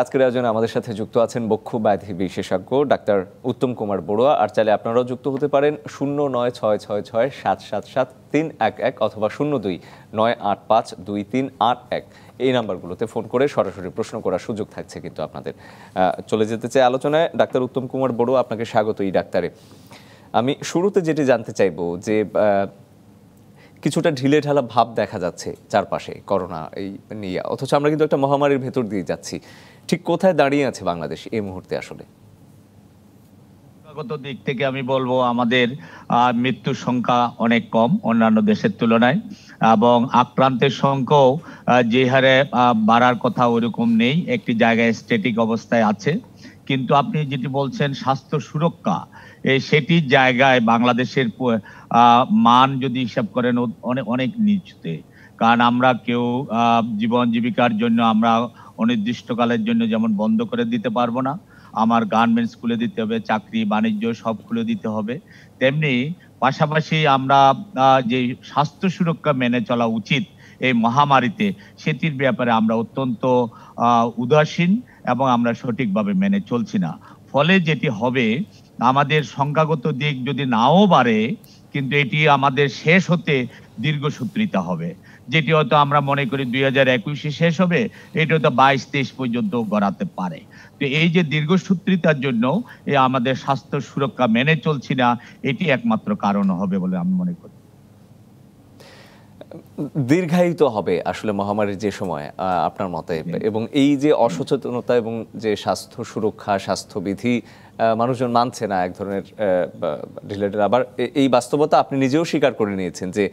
আজকের আয়োজনে আমাদের সাথে যুক্ত আছেন বক্ষ ব্যাধি বিশেষজ্ঞ ডাক্তার উত্তম কুমার বড়ুয়া, আর চাইলে আপনারাও যুক্ত হতে পারেন শূন্য নয় ছয় ছয় ছয় সাত সাত সাত তিন এক এক অথবা শূন্য দুই নয় আট পাঁচ দুই তিন আট এক। এই নাম্বারগুলোতে ফোন করে সরাসরি প্রশ্ন করার সুযোগ থাকছে কিন্তু আপনাদের। চলে যেতে চাই আলোচনায়। ডাক্তার উত্তম কুমার বড়ুয়া, আপনাকে স্বাগত এই ডাক্তারে। আমি শুরুতে যেটি জানতে চাইব যে কিছুটা ঢিলে ঢালা ভাব দেখা যাচ্ছে চারপাশে করোনা এই নিয়ে, অথচ আমরা কিন্তু একটা মহামারীর ভেতর দিয়ে যাচ্ছি। ঠিক কোথায় দাঁড়িয়ে আছে বাংলাদেশ এই মুহূর্তে আসলে? দিক থেকে আমি বলব আমাদের মৃত্যুর সংখ্যা অনেক কম অন্যান্য দেশের তুলনায় এবং আক্রান্তের সংখ্যাও যে হারে বাড়ার কথা ওইরকম নেই। একটি জায়গায় স্ট্যাটিক অবস্থায় আছে। কিন্তু আপনি যেটি বলছেন স্বাস্থ্য সুরক্ষা সেটির জায়গায় বাংলাদেশের মান যদি হিসাব করেন অনেক অনেক নিচুতে। কারণ আমরা কেউ জীবন জীবিকার জন্য আমরা অনির্দিষ্টকালের জন্য যেমন বন্ধ করে দিতে পারব না, আমার গার্মেন্টস খুলে দিতে হবে, চাকরি, বাণিজ্য সব খুলে দিতে হবে, তেমনি পাশাপাশি আমরা যে স্বাস্থ্য সুরক্ষা মেনে চলা উচিত এই মহামারীতে, সেটির ব্যাপারে আমরা অত্যন্ত উদাসীন এবং আমরা সঠিকভাবে মেনে চলছি না। ফলে যেটি হবে, আমাদের সংখ্যাগত দিক যদি নাও বাড়ে, কিন্তু এটি আমাদের শেষ হতে দীর্ঘসূত্রিতা হবে। যেটি হয়তো আমরা মনে করি দুই হাজার একুশে শেষ হবে এটি হয়তো বাইশ তেইশ পর্যন্ত গড়াতে পারে। তো এই যে দীর্ঘসূত্রিতার জন্য এই আমাদের স্বাস্থ্য সুরক্ষা মেনে চলছি না এটি একমাত্র কারণ হবে বলে আমি মনে করি। দীর্ঘায়িত হবে আসলে মহামারীর যে সময় আহ, আপনার মতে। এবং এই যে অসচেতনতা এবং যে স্বাস্থ্য সুরক্ষা স্বাস্থ্যবিধি মানুষজন মানছে না এক ধরনের রিলেটেড আবার এই বাস্তবতা আপনি নিজেও স্বীকার করে নিয়েছেন যে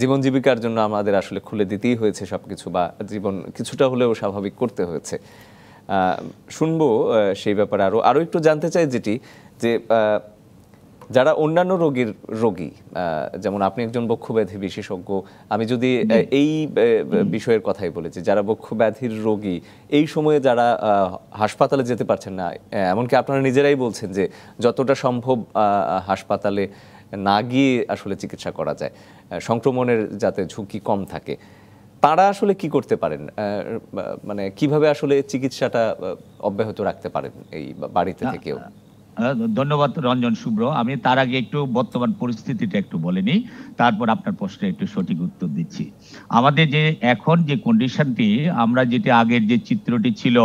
জীবন জীবিকার জন্য আমাদের আসলে খুলে দিতেই হয়েছে সব কিছু বা জীবন কিছুটা হলেও স্বাভাবিক করতে হয়েছে। শুনব সেই ব্যাপারে আরও আরও একটু জানতে চাই যেটি, যে যারা অন্যান্য রোগীর রোগী যেমন আপনি একজন বক্ষব্যাধি বিশেষজ্ঞ আমি যদি এই বিষয়ের কথাই বলেছি যারা বক্ষব্যাধির রোগী এই সময়ে যারা হাসপাতালে যেতে পারছেন না এমনকি আপনারা নিজেরাই বলছেন যে যতটা সম্ভব হাসপাতালে না গিয়ে আসলে চিকিৎসা করা যায় সংক্রমণের যাতে ঝুঁকি কম থাকে। তারা আসলে কি করতে পারেন? মানে কীভাবে আসলে চিকিৎসাটা অব্যাহত রাখতে পারেন এই বাড়িতে থেকেও? ধন্যবাদ রঞ্জন শুভ্র। আমি তার আগে একটু বর্তমান পরিস্থিতিটা একটু বলেনি তারপর আপনার প্রশ্নে একটু সঠিক উত্তর দিচ্ছি। আমাদের যে এখন যে কন্ডিশনটি আমরা যেটি আগের যে চিত্রটি ছিল,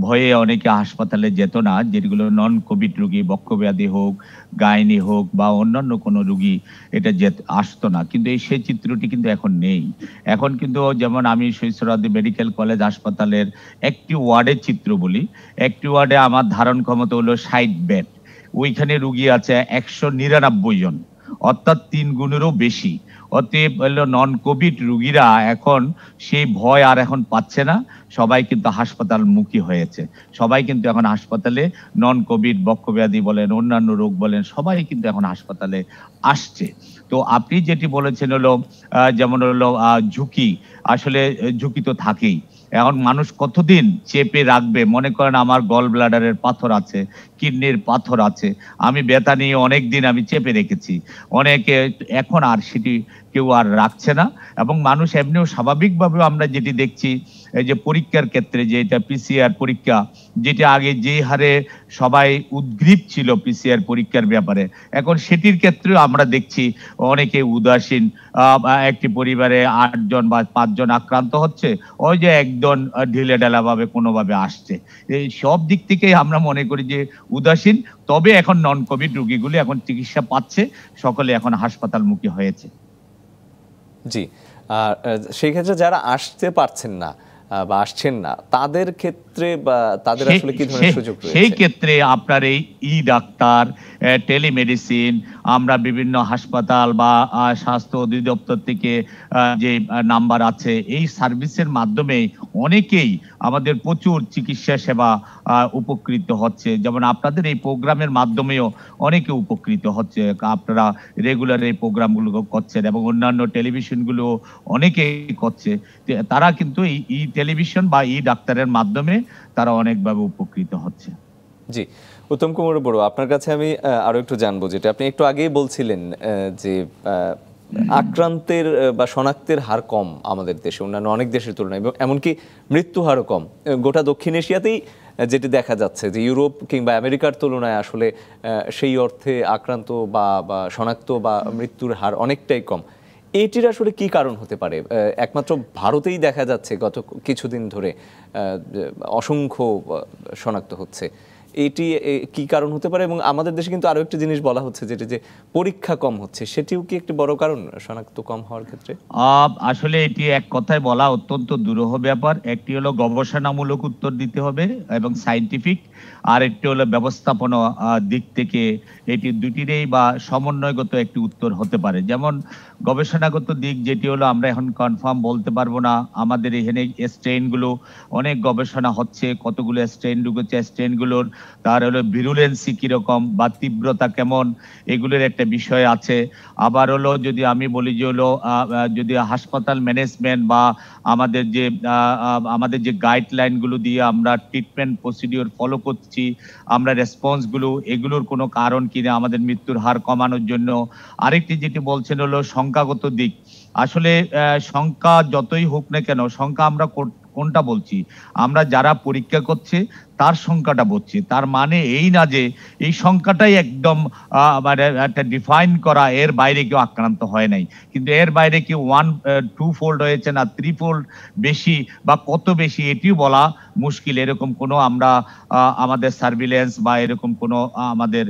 ভয়ে অনেকে হাসপাতালে যেত না, যেগুলো নন কোভিড রোগী, বক্ষব্যাধি হোক গাইনি হোক বা অন্যান্য কোনো রুগী এটা যে আসতো না, কিন্তু এই সেই চিত্রটি কিন্তু এখন নেই। এখন কিন্তু যেমন আমি সৈসরাদি মেডিকেল কলেজ হাসপাতালের একটি ওয়ার্ডের চিত্র বলি, একটি ওয়ার্ডে আমার ধারণ ক্ষমতা হলো ষাট বেড। ওইখানে রুগী আছে একশো নিরানব্বই জন। অর্থাৎ তিন গুণেরও বেশি। অতএব নন কোভিড রুগীরা এখন সেই ভয় আর এখন পাচ্ছে না। সবাই কিন্তু হাসপাতাল মুখী হয়েছে। সবাই কিন্তু এখন হাসপাতালে নন কোভিড বক্ষব্যাধি বলেন, অন্যান্য রোগ বলেন, সবাই কিন্তু এখন হাসপাতালে আসছে। তো আপনি যেটি বলেছেন হলো যেমন হলো ঝুঁকি। আসলে ঝুঁকি তো থাকেই। এখন মানুষ কতদিন চেপে রাখবে? মনে করেন আমার গল ব্লাডারের পাথর আছে। কিডনির পাথর আছে। আমি ব্যথা নিয়ে অনেক দিন আমি চেপে রেখেছি। অনেকে এখন আর সেটি কেউ আর রাখছে না এবং মানুষ এমনিও স্বাভাবিকভাবে আমরা যেটি দেখছি এই যে পরীক্ষার ক্ষেত্রে যে এটা পিসিআর পরীক্ষা যেটা আগে যে হারে সবাই উদ্গ্রীব ছিল পিসিআর পরীক্ষার ব্যাপারে এখন সেটির ক্ষেত্রেও আমরা দেখছি অনেকে উদাসীন একটি পরিবারে আটজন বা পাঁচজন আক্রান্ত হচ্ছে ওই যে একজন আহ, ঢিলে ঢালা ভাবে কোনোভাবে আসছে। এই সব দিক থেকেই আমরা মনে করি যে উদাসীন তবে এখন নন কোভিড রোগীগুলি এখন চিকিৎসা পাচ্ছে সকলে এখন হাসপাতালমুখী হয়েছে। জি আর সেই ক্ষেত্রে যারা আসতে পারছেন না বা আসছেন না তাদের ক্ষেত্রে বা তাদের আসলে কি ধরনের সুযোগ রয়েছে? সেই ক্ষেত্রে আপনার এই ই ডাক্তার টেলিমেডিসিন আমরা বিভিন্ন হাসপাতাল বা স্বাস্থ্য অধিদপ্তর থেকে যে নাম্বার আছে, এই সার্ভিসের মাধ্যমে অনেকেই আমাদের প্রচুর চিকিৎসা সেবা উপকৃত হচ্ছে। যেমন আপনাদের এই প্রোগ্রামের মাধ্যমেও অনেকে উপকৃত হচ্ছে। আপনারা রেগুলার এই প্রোগ্রামগুলো করছেন এবং অন্যান্য টেলিভিশনগুলো অনেকেই করছে। তারা কিন্তু এই ই টেলিভিশন বা ই ডাক্তারের মাধ্যমে তারা অনেকভাবে উপকৃত হচ্ছে। জি উত্তম কুমার বড় আপনার কাছে আমি আহ, আরও একটু জানব যেটা আপনি একটু আগেই বলছিলেন যে আক্রান্তের বা শনাক্তের হার কম আমাদের দেশে অন্যান্য অনেক দেশের তুলনায় এবং এমনকি মৃত্যু হারও কম। গোটা দক্ষিণ এশিয়াতেই যেটি দেখা যাচ্ছে যে ইউরোপ কিংবা আমেরিকার তুলনায় আসলে সেই অর্থে আক্রান্ত বা বা শনাক্ত বা মৃত্যুর হার অনেকটাই কম। এটির আসলে কি কারণ হতে পারে? একমাত্র ভারতেই দেখা যাচ্ছে গত কিছুদিন ধরে অসংখ্য শনাক্ত হচ্ছে। এটি কি কারণ হতে পারে? এবং আমাদের দেশে কিন্তু আরও একটা জিনিস বলা হচ্ছে যেটা যে পরীক্ষা কম হচ্ছে। সেটিও কি একটি বড় কারণ, শনাক্ত কম হওয়ার ক্ষেত্রে? আসলে এটি এক কথায় বলা অত্যন্ত দুরহ ব্যাপার। একটি হলো গবেষণামূলক উত্তর দিতে হবে এবং সাইন্টিফিক আর একটি হলো ব্যবস্থাপনা দিক থেকে এটি দুটিরই বা সমন্বয়গত একটি উত্তর হতে পারে। যেমন গবেষণাগত দিক যেটি হলো আমরা এখন কনফার্ম বলতে পারব না, আমাদের এখানে স্ট্রেনগুলো অনেক গবেষণা হচ্ছে, কতগুলো স্ট্রেন ঢুকেছে স্ট্রেনগুলোর তার হলো ভিরুলেন্সি কীরকম বা তীব্রতা কেমন, এগুলোর একটা বিষয় আছে। আবার হলো যদি আমি বলি যে হলো যদি হাসপাতাল ম্যানেজমেন্ট বা আমাদের যে আমাদের যে গাইডলাইনগুলো দিয়ে আমরা ট্রিটমেন্ট প্রসিডিওর ফলো করছি, আমরা রেসপন্সগুলো এগুলোর কোনো কারণ কিনা আমাদের মৃত্যুর হার কমানোর জন্য। আরেকটি যেটি বলছেন হলো সংখ্যাগত দিক। আসলে সংখ্যা যতই হোক না কেন, সংখ্যা আমরা কোন- কোনটা বলছি? আমরা যারা পরীক্ষা করছে তার সংখ্যাটা বলছি। তার মানে এই না যে এই সংখ্যাটাই একদম মানে একটা ডিফাইন করা, এর বাইরে কেউ আক্রান্ত হয় নাই। কিন্তু এর বাইরে কেউ ওয়ান টু ফোল্ড হয়েছে না থ্রি ফোল্ড বেশি বা কত বেশি এটিও বলা মুশকিল। এরকম কোনো আমরা আমাদের সার্ভিলেন্স বা এরকম কোনো আমাদের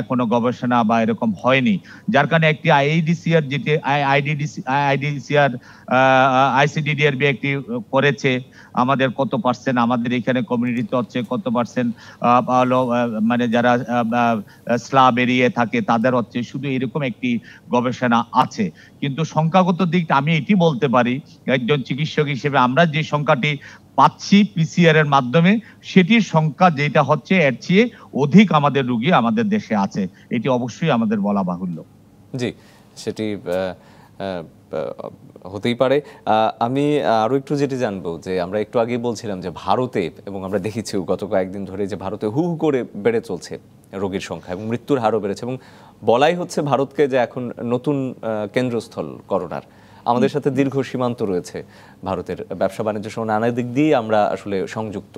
এখনও গবেষণা বা এরকম হয়নি। যার কারণে একটি আইডিসিআর যেটি আইডিডিসি আইডিসিআর আইসিডিডিআরবি একটি করেছে, আমাদের কত পার্সেন্ট আমাদের এখানে কমিউনিটিতে হচ্ছে কত পার্সেন্ট মানে যারা স্লাব এরিয়ে থাকে তাদের হচ্ছে শুধু এরকম একটি গবেষণা আছে। কিন্তু সংখ্যাগত দিক আমি এটি বলতে পারি, একজন চিকিৎসক হিসেবে আমরা যে সংখ্যাটি পাচ্ছি পিসিআর এর মাধ্যমে, সেটির সংখ্যা যেটা হচ্ছে এর চেয়ে অধিক আমাদের রুগী আমাদের দেশে আছে। এটি অবশ্যই আমাদের বলা বাহুল্য। জি, সেটি হতেই পারে। আমি আরও একটু যেটি জানব যে আমরা একটু আগেই বলছিলাম যে ভারতে, এবং আমরা দেখেছি গত কয়েকদিন ধরে যে ভারতে হু হু করে বেড়ে চলছে রোগীর সংখ্যা এবং মৃত্যুর হারও বেড়েছে এবং বলাই হচ্ছে ভারতকে যে এখন নতুন কেন্দ্রস্থল করোনার। আমাদের সাথে দীর্ঘ সীমান্ত রয়েছে ভারতের ব্যবসা বাণিজ্য সহ নানা দিক দিয়ে আমরা আসলে সংযুক্ত।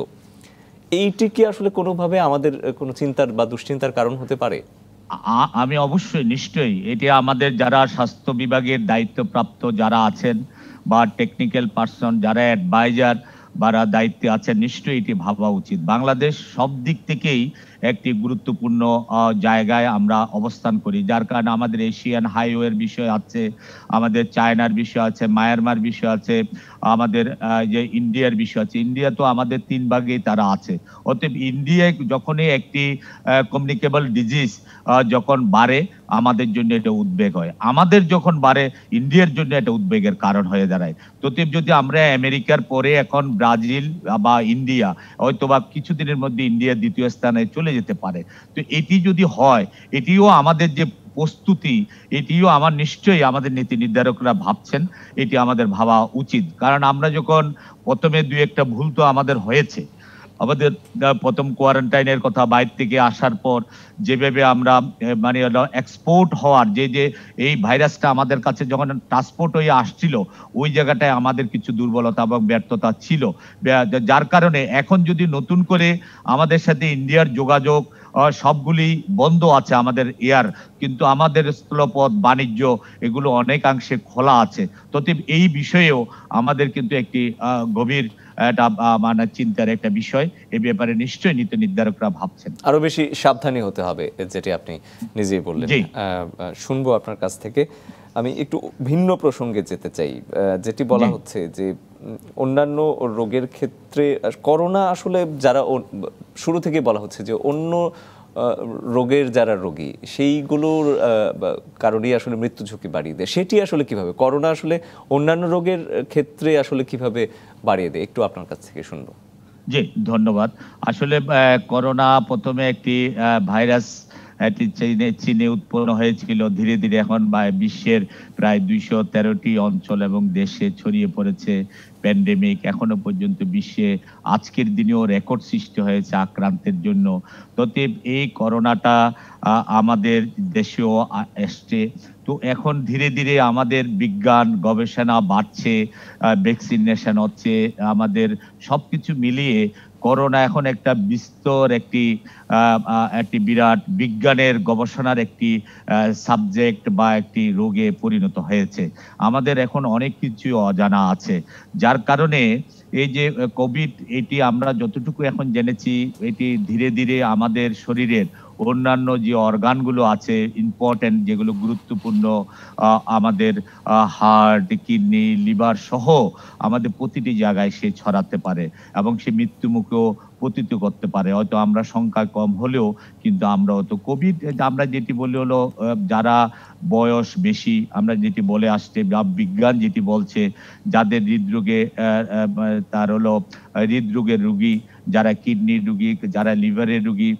এইটি কি আসলে কোনোভাবে আমাদের কোনো চিন্তার বা দুশ্চিন্তার কারণ হতে পারে? আমি অবশ্যই নিশ্চয়ই এটি আমাদের যারা স্বাস্থ্য বিভাগের দায়িত্বপ্রাপ্ত যারা আছেন বা টেকনিক্যাল পার্সন যারা অ্যাডভাইজার বা দায়িত্বে আছেন, নিশ্চয়ই এটি ভাবা উচিত। বাংলাদেশ সব দিক থেকেই একটি গুরুত্বপূর্ণ জায়গায় আমরা অবস্থান করি। যার কারণে আমাদের এশিয়ান হাইওয়ের বিষয় আছে, আমাদের চায়নার বিষয় আছে, মায়ানমার বিষয় আছে, আমাদের যে ইন্ডিয়ার বিষয় আছে। ইন্ডিয়া তো আমাদের তিন ভাগেই তারা আছে। অতএব ইন্ডিয়ায় যখনই একটি কমিউনিকেবল ডিজিজ যখন বাড়ে, আমাদের জন্য এটা উদ্বেগ হয়। আমাদের যখন বাড়ে, ইন্ডিয়ার জন্য এটা উদ্বেগের কারণ হয়ে দাঁড়ায়। ততীব যদি আমরা আমেরিকার পরে এখন ব্রাজিল বা ইন্ডিয়া হয়তো বা কিছুদিনের মধ্যে ইন্ডিয়া দ্বিতীয় স্থানে চলে যেতে পারে। তো এটি যদি হয়, এটিও আমাদের যে প্রস্তুতি, এটিও আমার নিশ্চয়ই আমাদের নীতি নির্ধারকরা ভাবছেন, এটি আমাদের ভাবা উচিত। কারণ আমরা যখন প্রথমে দু একটা ভুল তো আমাদের হয়েছে আমাদের প্রথম কোয়ারেন্টাইনের কথা বাইরে থেকে আসার পর যেভাবে আমরা মানে এক্সপোর্ট হওয়ার, যে যে এই ভাইরাসটা আমাদের কাছে যখন ট্রান্সপোর্ট হয়ে আসছিল, ওই জায়গাটায় আমাদের কিছু দুর্বলতা এবং ব্যর্থতা ছিল। যার কারণে এখন যদি নতুন করে আমাদের সাথে ইন্ডিয়ার যোগাযোগ সবগুলি বন্ধ আছে আমাদের এয়ার কিন্তু আমাদের স্থলপথ, বাণিজ্য এগুলো অনেকাংশে খোলা আছে। তবে এই বিষয়েও আমাদের কিন্তু একটি গভীর আহ, মানে চিন্তার একটা বিষয় এ ব্যাপারে নিশ্চয়ই নীতি নির্ধারকরা ভাবছেন। আরও বেশি সাবধানী হতে হবে যেটি আপনি নিজেই বললেন। শুনব আপনার কাছ থেকে। আমি একটু ভিন্ন প্রসঙ্গে যেতে চাই যেটি বলা হচ্ছে যে অন্যান্য রোগের ক্ষেত্রে করোনা আসলে যারা শুরু থেকে বলা হচ্ছে যে অন্য রোগের যারা রোগী, সেইগুলোর কারণেই আসলে মৃত্যু ঝুঁকি বাড়িয়ে দেয়। সেটি আসলে কীভাবে? করোনা আসলে অন্যান্য রোগের ক্ষেত্রে আসলে কীভাবে বাড়িয়ে দেয়? একটু আপনার কাছ থেকে শুনব। জি, ধন্যবাদ। আসলে করোনা প্রথমে একটি ভাইরাস এটি চীনে চীনে উৎপন্ন হয়েছিল। ধীরে ধীরে এখন বিশ্বের প্রায় দুইশো তেরোটি অঞ্চল এবং দেশে ছড়িয়ে পড়েছে। প্যান্ডেমিক এখনও পর্যন্ত বিশ্বে আজকের দিনেও রেকর্ড সৃষ্টি হয়েছে আক্রান্তের জন্য। তবে এই করোনাটা আমাদের দেশেও এসছে তো এখন ধীরে ধীরে আমাদের বিজ্ঞান, গবেষণা বাড়ছে ভ্যাকসিনেশন হচ্ছে, আমাদের সবকিছু মিলিয়ে করোনা এখন একটা বিস্তর একটি একটি বিরাট বিজ্ঞানের গবেষণার একটি সাবজেক্ট বা একটি রোগে পরিণত হয়েছে। আমাদের এখন অনেক কিছু অজানা আছে। যার কারণে এই যে কোভিড এটি আমরা যতটুকু এখন জেনেছি, এটি ধীরে ধীরে আমাদের শরীরের অন্যান্য যে অর্গানগুলো আছে ইম্পর্টেন্ট যেগুলো গুরুত্বপূর্ণ আমাদের হার্ট কিডনি লিভার সহ আমাদের প্রতিটি জায়গায় সে ছড়াতে পারে এবং সে মৃত্যু মুখেও পতিত করতে পারে। হয়তো আমরা সংখ্যা কম হলেও, কিন্তু আমরা হয়তো কোভিড আমরা যেটি বলি হলো যারা বয়স বেশি, আমরা যেটি বলে আসছে বিজ্ঞান যেটি বলছে, যাদের হৃদরোগে তার হলো, হৃদরোগের রুগী, যারা কিডনির রুগী, যারা লিভারের রুগী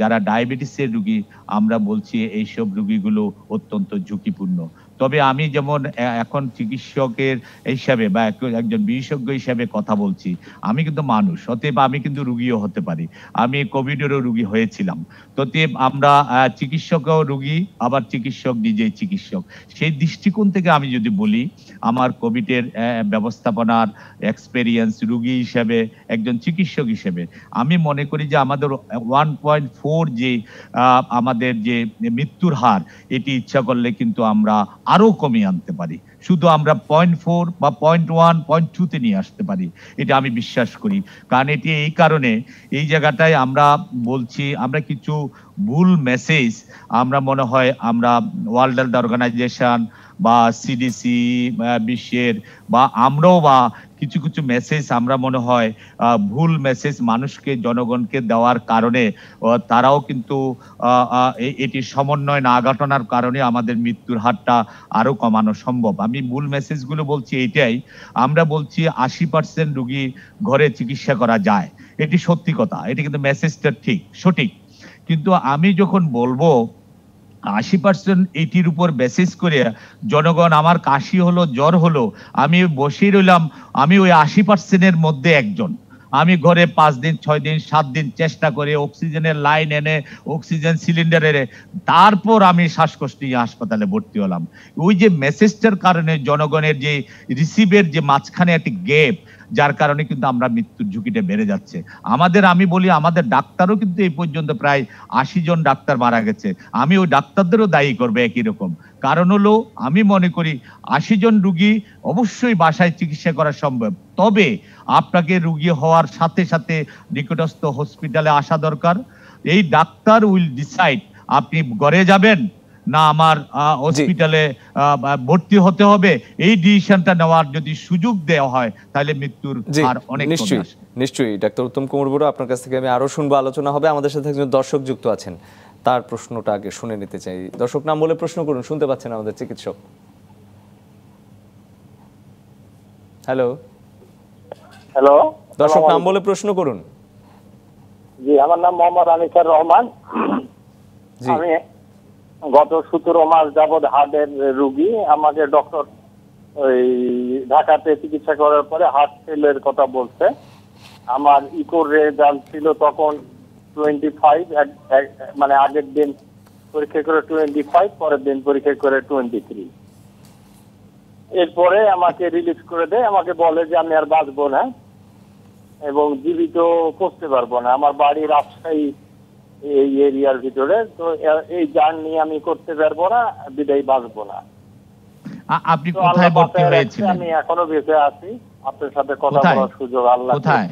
যারা ডায়াবেটিসের রুগী, আমরা বলছি এইসব রুগীগুলো অত্যন্ত ঝুঁকিপূর্ণ। তবে আমি যেমন এখন চিকিৎসকের হিসাবে বা এক- একজন বিশেষজ্ঞ হিসাবে কথা বলছি, আমি কিন্তু মানুষ, অতএব আমি কিন্তু রুগীও হতে পারি। আমি কোভিডেরও রুগী হয়েছিলাম। ততএব আমরা চিকিৎসকও রুগী, আবার চিকিৎসক নিজেই চিকিৎসক। সেই দৃষ্টিকোণ থেকে আমি যদি বলি, আমার কোভিডের ব্যবস্থাপনার এক্সপেরিয়েন্স রুগী হিসেবে, একজন চিকিৎসক হিসেবে, আমি মনে করি যে আমাদের ওয়ান পয়েন্ট ফোর যে আমাদের যে মৃত্যুর হার, এটি ইচ্ছা করলে কিন্তু আমরা আরও কমিয়ে আনতে পারি। শুধু আমরা পয়েন্ট ফোর বা পয়েন্ট ওয়ান পয়েন্ট টুতে নিয়ে আসতে পারি। এটা আমি বিশ্বাস করি। কারণ এটি এই কারণে এই জায়গাটায় আমরা বলছি, আমরা কিছু ভুল মেসেজ আমরা মনে হয় আমরা ওয়ার্ল্ড হেলথ অর্গানাইজেশন বা সিডিসি বিশ্বের, বা আমরাও বা কিছু কিছু মেসেজ আমরা মনে হয় ভুল মেসেজ মানুষকে, জনগণকে দেওয়ার কারণে তারাও কিন্তু এটি সমন্বয় না ঘটনার কারণে আমাদের মৃত্যুর হারটা আরও কমানো সম্ভব। আমি মূল মেসেজগুলো বলছি এইটাই, আমরা বলছি আশি পার্সেন্ট রুগী ঘরে চিকিৎসা করা যায়। এটি সত্যি কথা, এটি কিন্তু মেসেজটা ঠিক, সঠিক। কিন্তু আমি যখন বলব আশি পার্সেন্ট এটির উপর বেসিস করে, জনগণ, আমার কাশি হলো, জ্বর হলো, আমি বসেই রইলাম, আমি ওই আশি পার্সেন্টের মধ্যে একজন। আমি ঘরে পাঁচ দিন, ছয় দিন, সাত দিন চেষ্টা করে অক্সিজেনের লাইন এনে, অক্সিজেন সিলিন্ডার এনে, তারপর আমি শ্বাসকষ্ট নিয়ে হাসপাতালে ভর্তি হলাম। ওই যে মেসেজটার কারণে জনগণের যে রিসিভের যে মাঝখানে একটি গ্যাপ যার কারণে কিন্তু আমরা মৃত্যুর ঝুঁকিটা বেড়ে যাচ্ছে। আমাদের, আমি বলি আমাদের ডাক্তারও কিন্তু এই পর্যন্ত প্রায় আশি জন ডাক্তার মারা গেছে। আমি ওই ডাক্তারদেরও দায়ী করব একই রকম। কারণ হলো, আমি মনে করি আশি জন রুগী অবশ্যই বাসায় চিকিৎসা করা সম্ভব। তবে আপনাকে রুগী হওয়ার সাথে সাথে নিকটস্থ হসপিটালে আসা দরকার। এই ডাক্তার উইল ডিসাইড আপনি ঘরে যাবেন না আমার হসপিটালে ভর্তি হতে হবে এই ডিসিশনটা নেওয়ার যদি সুযোগ দেওয়া হয় তাহলে মৃত্যুর হার অনেক নিশ্চয়ই নিশ্চয়ই। ডাক্তার উত্তম কুমার বড়ুয়া আপনার কাছ থেকে আমি আরও শুনব আলোচনা হবে। আমাদের সাথে একজন দর্শক যুক্ত আছেন তার প্রশ্নটা আগে শুনে নিতে চাই। দর্শক নাম বলে প্রশ্ন করুন শুনতে পাচ্ছেন আমাদের চিকিৎসক। হ্যালো হ্যালো দর্শক নাম বলে প্রশ্ন করুন। জি আমার নাম মোহাম্মদ আনিসার রহমান। জি। আমি গত সতেরো মাস যাবৎ হার্টের রুগী। আমাকে ডক্টর ওই ঢাকাতে চিকিৎসা করার পরে হার্ট ফেলের কথা বলছে। আমার ইকোর রেজাল্ট ছিল তখন টোয়েন্টি ফাইভ মানে আগের দিন পরীক্ষা করে টোয়েন্টি ফাইভ পরের দিন পরীক্ষা করে টোয়েন্টি থ্রি এরপরে আমাকে রিলিজ করে দেয়, আমাকে বলে যে আমি আর বাঁচবো না এবং জীবিত করতে পারব না। আমার বাড়ি রাজশাহী এই এরিয়ার ভিতরে তো এই জার্নি আমি করতে পারব না বিদায় বাঁচবো না। আপনি কোথায় ভর্তি হয়েছিলেন? আমি এখনও বেঁচে আছি। আপনার সাথে কথা বলার সুযোগ আল্লাহ কোথায়?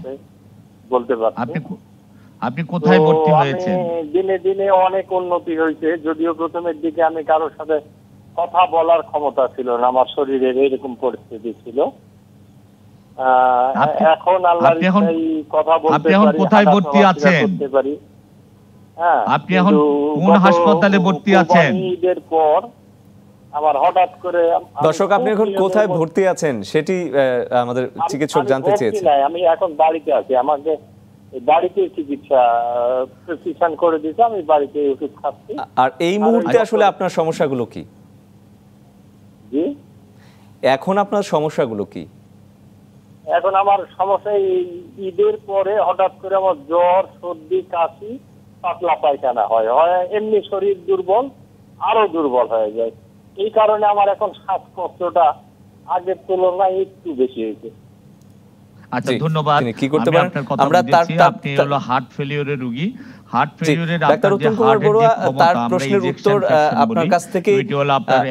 বলতে পারছি। আপনি আপনি কোথায় ভর্তি হয়েছেন? দিনে দিনে অনেক উন্নতি হয়েছে যদিও প্রথমের দিকে আমি কারোর সাথে কথা বলার ক্ষমতা ছিল না আমার শরীরের এরকম পরিস্থিতি ছিল। আহ, এখন আল্লাহ কথা বলতে পারি, কোথায় ভর্তি আছেন? করতে পারি। আপনি এখন কোন হাসপাতালে ভর্তি আছেন? ঈদের পর আমার হঠাৎ করে দর্শক আপনি এখন কোথায় ভর্তি আছেন? সেটি আমাদের চিকিৎসক জানতে চেয়েছেন। আমি এখন বাড়িতে আছি। আমাকে এই বাড়িতে চিকিৎসা প্রেসক্রিপশন করে দিতে আমি বাড়িতে ওষুধ খাচ্ছি। আর এই মুহূর্তে আসলে আপনার সমস্যাগুলো কি? জি? এখন আপনার সমস্যাগুলো কি? এখন আমার সমস্যা ঈদের পরে হঠাৎ করে আমার জ্বর সর্দি কাশি পাতলা পায়খানা হয় হয় এমনি শরীর দুর্বল আরও দুর্বল হয়ে যায়। এই কারণে আমার এখন শ্বাসকষ্টটা আগের তুলনায় একটু বেশি হয়েছে। আচ্ছা ধন্যবাদ। কি করতে পারেন? আমরা তার আপনি হলো হার্ট ফেলিওরের রোগী।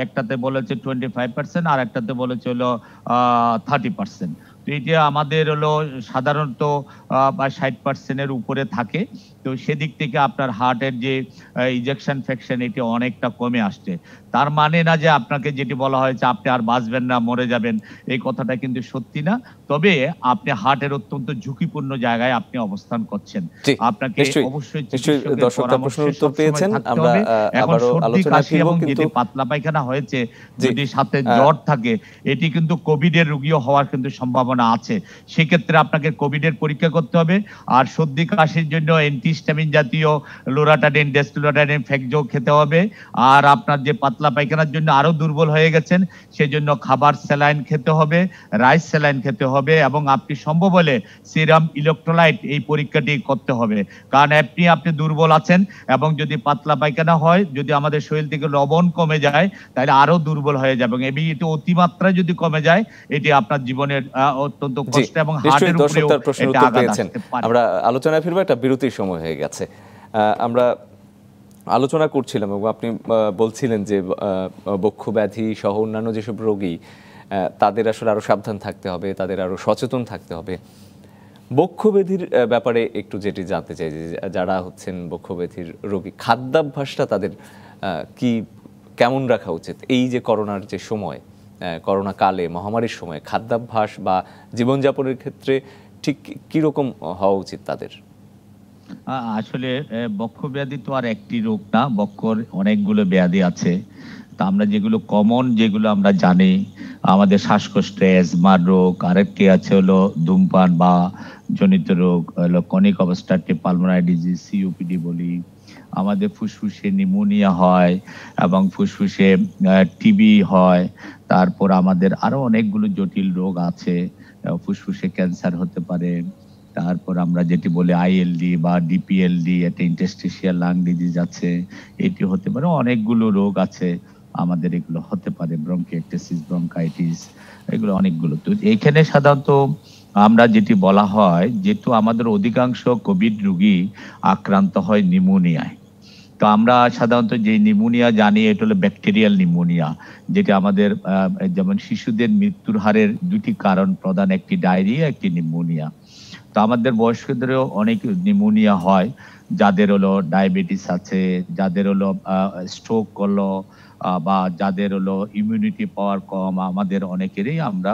একটাতে বলেছে 25% আর একটাতে বলেছে হলো 30% এটা আমাদের হলো সাধারণত বা ষাট পার্সেন্টের উপরে থাকে। তো সেদিক থেকে আপনার হার্টের যে ইজেকশন ফ্যাকশন এটি অনেকটা কমে আসছে। তার মানে না যে আপনাকে যেটি বলা হয়েছে আপনি আর বাঁচবেন না মরে যাবেন এই কথাটা কিন্তু সত্যি না। তবে আপনি হার্টের অত্যন্ত ঝুঁকিপূর্ণ জায়গায় আপনি অবস্থান করছেন। আপনাকে অবশ্যই এখন সর্দি কাশি এবং যেটি পাতলা পায়খানা হয়েছে যদি সাথে জ্বর থাকে এটি কিন্তু কোভিড এর রোগীও হওয়ার কিন্তু সম্ভাবনা আছে। সেক্ষেত্রে আপনাকে কোভিড এর পরীক্ষা করতে হবে। আর সর্দি কাশির জন্য অ্যান্টিস্টামিন জাতীয় লোরাটাডিন ডেস্টুলোটাডিন ফ্যাকজো খেতে হবে। আর আপনার যে পাতলা পায়খানার জন্য আরও দুর্বল হয়ে গেছেন সেজন্য খাবার স্যালাইন খেতে হবে রাইস স্যালাইন খেতে হবে এবং আপনি সম্ভব হলে সিরাম ইলেকট্রোলাইট এই পরীক্ষাটি করতে হবে। কারণ আপনি আপনি দুর্বল আছেন এবং যদি পাতলা পায়খানা হয় যদি আমাদের শরীর থেকে লবণ কমে যায় তাহলে আরও দুর্বল হয়ে যাবে এবং এটি অতিমাত্রায় যদি কমে যায় এটি আপনার জীবনের অত্যন্ত কষ্ট এবং হার্টের উপরেও। আমরা আলোচনায় ফিরবো একটা বিরতির সময় হয়ে গেছে। আমরা আলোচনা করছিলাম এবং আপনি বলছিলেন যে বক্ষ ব্যাধি সহ অন্যান্য যেসব রোগী তাদের আসলে আরও সাবধান থাকতে হবে, তাদের আরও সচেতন থাকতে হবে। বক্ষব্যাধির ব্যাপারে একটু যেটি জানতে চাই যে, যারা হচ্ছেন বক্ষব্যাধির রোগী, খাদ্যাভ্যাসটা তাদের কি, কেমন রাখা উচিত? এই যে করোনার যে সময় করোনা কালে মহামারীর সময়, খাদ্যাভ্যাস বা জীবনযাপনের ক্ষেত্রে ঠিক কীরকম হওয়া উচিত তাদের? আসলে বক্ষ ব্যাধি তো আর একটি রোগ না, বক্ষর অনেকগুলো ব্যাধি আছে। তা আমরা যেগুলো কমন যেগুলো আমরা জানি, আমাদের শ্বাসকষ্ট অ্যাজমার রোগ, আরেকটি আছে হলো ধূমপান বা জনিত রোগ, হলো chronic obstructive pulmonary disease COPD বলি। আমাদের ফুসফুসে নিউমোনিয়া হয় এবং ফুসফুসে টিবি হয়। তারপর আমাদের আরও অনেকগুলো জটিল রোগ আছে ফুসফুসে ক্যান্সার হতে পারে। তারপর আমরা যেটি বলি আইএলডি বা ডিপিএলডি একটা ইন্টারস্টিশিয়াল লাং ডিজিজ আছে, এটি হতে পারে, অনেকগুলো রোগ আছে, আমাদের এগুলো হতে পারে ব্রঙ্কিয়াইটিস ব্রঙ্কাইটিস এগুলো অনেকগুলো। তো এইখানে সাধারণত আমরা যেটি বলা হয়, যেহেতু আমাদের অধিকাংশ কোভিড রোগী আক্রান্ত হয় নিউমোনিয়ায় তো আমরা সাধারণত যে নিউমোনিয়া জানি, এটা হলো ব্যাকটেরিয়াল নিউমোনিয়া যেটা আমাদের যেমন শিশুদের মৃত্যুর হারের দুটি কারণ প্রধান, একটি ডায়রিয়া, একটি নিউমোনিয়া তো আমাদের বয়স্কদেরও অনেক নিউমোনিয়া হয়, যাদের হলো ডায়াবেটিস আছে, যাদের হলো স্ট্রোক হলো বা যাদের হলো ইমিউনিটি পাওয়ার কম, আমাদের অনেকেরই আমরা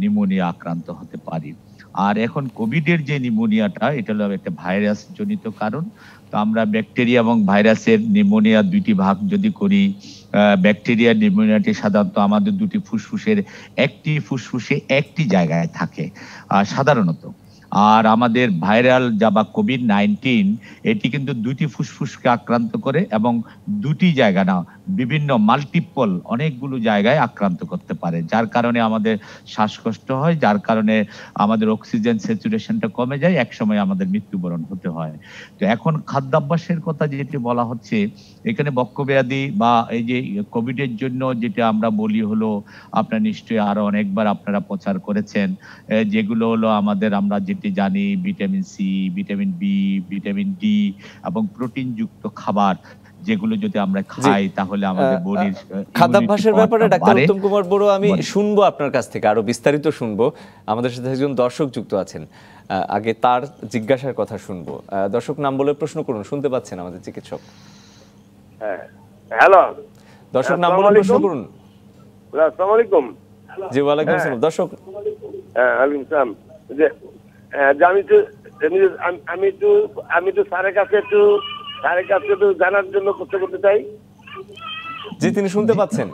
নিউমোনিয়া আক্রান্ত হতে পারি। আর এখন কোভিডের যে নিউমোনিয়াটা এটা হলো একটা ভাইরাস জনিত কারণ। তো আমরা ব্যাকটেরিয়া এবং ভাইরাসের নিউমোনিয়া দুইটি ভাগ যদি করি ব্যাকটেরিয়া নিউমোনিয়াটি সাধারণত আমাদের দুটি ফুসফুসের একটি ফুসফুসে একটি জায়গায় থাকে সাধারণত। আর আমাদের ভাইরাল যা বা কোভিড নাইন্টিন, এটি কিন্তু দুটি ফুসফুসকে আক্রান্ত করে এবং দুটি জায়গা না বিভিন্ন মাল্টিপল অনেকগুলো জায়গায় আক্রান্ত করতে পারে, যার কারণে আমাদের শ্বাসকষ্ট হয়, যার কারণে আমাদের অক্সিজেন স্যাচুরেশনটা কমে যায়, একসময় আমাদের মৃত্যুবরণ হতে হয়। তো এখন খাদ্যাভ্যাসের কথা যেটি বলা হচ্ছে, এখানে বক্ষব্যাধি বা এই যে কোভিডের জন্য যেটা আমরা বলি হলো, আপনার নিশ্চয়ই আরও অনেকবার আপনারা প্রচার করেছেন যেগুলো হলো আমাদের আমরা যেটি জানি, vitamin C vitamin B vitamin D এবং প্রোটিন যুক্ত খাবার। যেগুলো যদি আমরা খাই তাহলে আমাদের বডির খাদ্যাভ্যাসের ব্যাপারে ডাক্তার উত্তম কুমার বড় আমি শুনব আপনার কাছ থেকে আরও বিস্তারিত শুনব। আমাদের সাথে একজন দর্শক যুক্ত আছেন। আহ, আগে তার জিজ্ঞাসার কথা শুনব। আহ, দর্শক নাম বলে প্রশ্ন করুন শুনতে পাচ্ছেন আমাদের চিকিৎসক। হ্যাঁ হ্যালো। দর্শক নাম বলে প্রশ্ন করুন। আসসালামু আলাইকুম। জি ওয়ালাইকুম হ্যাঁ। আসসালাম। দর্শক হ্যাঁ ওয়ালাইকুম সালাম যে হ্যাঁ, যে আমি তো আমি- তো আমি তো স্যারের কাছে একটু স্যারের কাছে একটু জানার জন্য করতে করতে চাই। জি তিনি শুনতে পাচ্ছেন।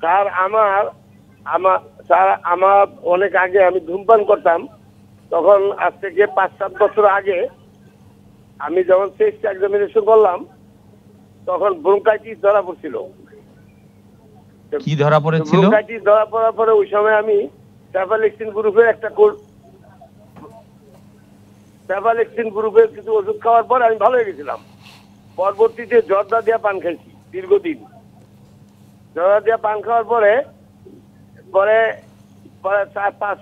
স্যার আমার আমার স্যার আমার অনেক আগে আমি ধূমপান করতাম। তখন আজ থেকে পাঁচ সাত বছর আগে আমি যখন চেস্ট এক্সামিনেশন করলাম তখন ব্রঙ্কাইটিস ধরা পড়ছিল। কি ধরা পড়েছিল? ব্রঙ্কাইটিস ধরা পড়ার পরে ওই সময় আমি ট্রাভেলেক্সিন গ্রুপের একটা কোর্স ট্রাভেলেক্সিন গ্রুপের কিছু ওষুধ খাওয়ার পর আমি ভালো হয়ে গেছিলাম। পরবর্তীতে জর্দা দিয়া পান খাইছি দীর্ঘদিন। জর্দা দিয়া পান খাওয়ার পরে পরে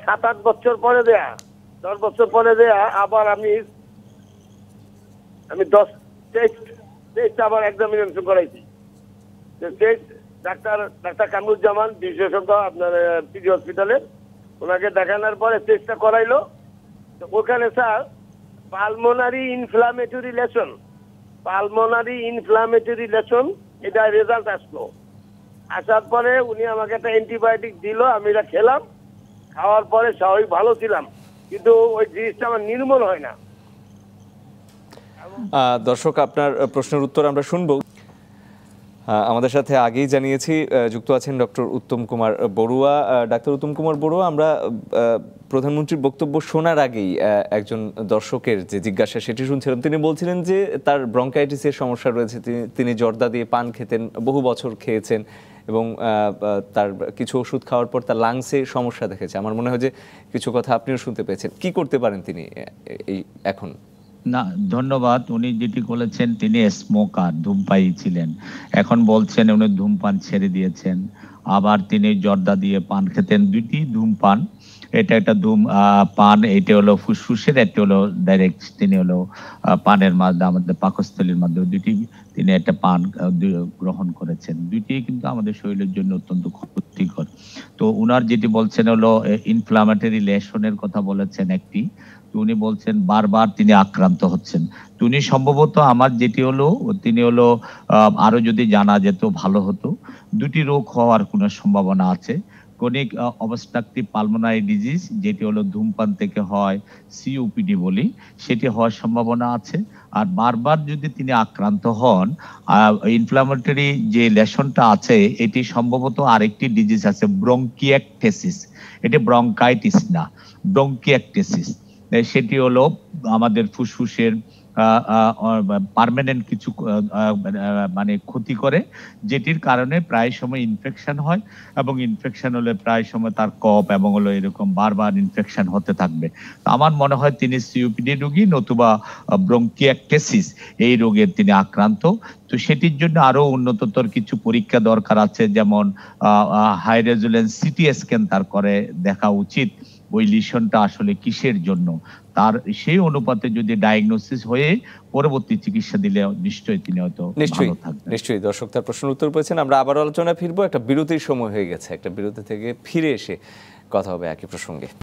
সাত আট বছর পরে দেয়া, দশ বছর পরে দেয়া, আবার আমি আমি দশ টেস্ট টেস্ট আবার এক্সামিনেশন করাইছি। টেস্ট ডাক্তার ডাক্তার কামরুজ্জামান, বিশেষজ্ঞ আপনার পিজি হসপিটালে ওনাকে দেখানোর পরে টেস্টটা করাইলো। ওখানে sir pulmonary inflammatory lesion pulmonary inflammatory lesion এটা রেজাল্ট আসলো। আসার পরে উনি আমাকে একটা অ্যান্টিবায়োটিক দিল, আমি এটা খেলাম। খাওয়ার পরে স্বাভাবিক ভালো ছিলাম, কিন্তু ওই জিনিসটা আমার নির্মূল হয় না। দর্শক, আপনার প্রশ্নের উত্তর আমরা শুনব। আমাদের সাথে আগেই জানিয়েছি যুক্ত আছেন ডক্টর উত্তম কুমার বড়ুয়া। ডাক্তার উত্তম কুমার বড়ুয়া, আমরা প্রধানমন্ত্রীর বক্তব্য শোনার আগেই একজন দর্শকের যে জিজ্ঞাসা সেটি শুনছিলাম। তিনি বলছিলেন যে তার ব্রঙ্কাইটিসের সমস্যা রয়েছে, তিনি- জর্দা দিয়ে পান খেতেন, বহু বছর খেয়েছেন এবং তার কিছু ওষুধ খাওয়ার পর তার লাংসে সমস্যা দেখেছে। আমার মনে হয় যে কিছু কথা আপনিও শুনতে পেয়েছেন। কি করতে পারেন তিনি এই, এখন? না, ধন্যবাদ, উনি যেটি বলেছেন তিনি স্মোকার ধূমপায়ী ছিলেন। এখন বলছেন উনি ধূমপান ছেড়ে দিয়েছেন। আবার তিনি জর্দা দিয়ে পান খেতেন দুইটি ধূমপান। এটা একটা ধূম পান, এটা হলো ফুসফুসের একটা হলো ডাইরেক্ট তিনি হলো পানের মাধ্যমে আমাদের পাকস্থলীর মাধ্যমে দুটি, তিনি একটা পান গ্রহণ করেছেন। দুইটি কিন্তু আমাদের শরীরের জন্য অত্যন্ত ক্ষতিকর। তো উনার যেটি বলছেন হলো ইনফ্লামেটরি লেশনের কথা বলেছেন একটি। উনি বলছেন বারবার তিনি আক্রান্ত হচ্ছেন। তো উনি সম্ভবত আমার যেটি হলো তিনি হলো আহ, আরও যদি জানা যেত ভালো হতো। দুটি রোগ হওয়ার কোনো সম্ভাবনা আছে। ক্রনিক অবস্ট্রাকটিভ পালমোনারি ডিজিজ যেটি হলো ধূমপান থেকে হয় সিওপিডি বলি সেটি হওয়ার সম্ভাবনা আছে। আর বারবার যদি তিনি আক্রান্ত হন ইনফ্লামেটরি যে লেশনটা আছে এটি সম্ভবত আরেকটি ডিজিজ আছে ব্রঙ্কিয়াকটেসিস এটি ব্রঙ্কাইটিস না ব্রঙ্কিয়াকটেসিস সেটি হলো আমাদের ফুসফুসের পার্মানেন্ট কিছু মানে ক্ষতি করে, যেটির কারণে প্রায় সময় ইনফেকশন হয় এবং ইনফেকশন হলে প্রায় সময় তার কপ এবং হলো এরকম বারবার ইনফেকশন হতে থাকবে। আমার মনে হয় তিনি সিওপিডি রোগী নতুবা ব্রঙ্কিয়াকটেসিস এই রোগের তিনি আক্রান্ত। তো সেটির জন্য আরও উন্নততর কিছু পরীক্ষা দরকার আছে, যেমন হাই রেজুলেন্স সিটি স্ক্যান তার করে দেখা উচিত। ওই লিশনটা আসলে কিসের জন্য? তার সেই অনুপাতে যদি ডায়াগনোসিস হয়ে পরবর্তী চিকিৎসা দিলে নিশ্চয়ই তিনি হয়তো নিশ্চয়ই নিশ্চয়ই। দর্শক তার প্রশ্ন উত্তর পেয়েছেন। আমরা আবার আলোচনা ফিরবো। একটা বিরতির সময় হয়ে গেছে। একটা বিরতি থেকে ফিরে এসে কথা হবে একই প্রসঙ্গে।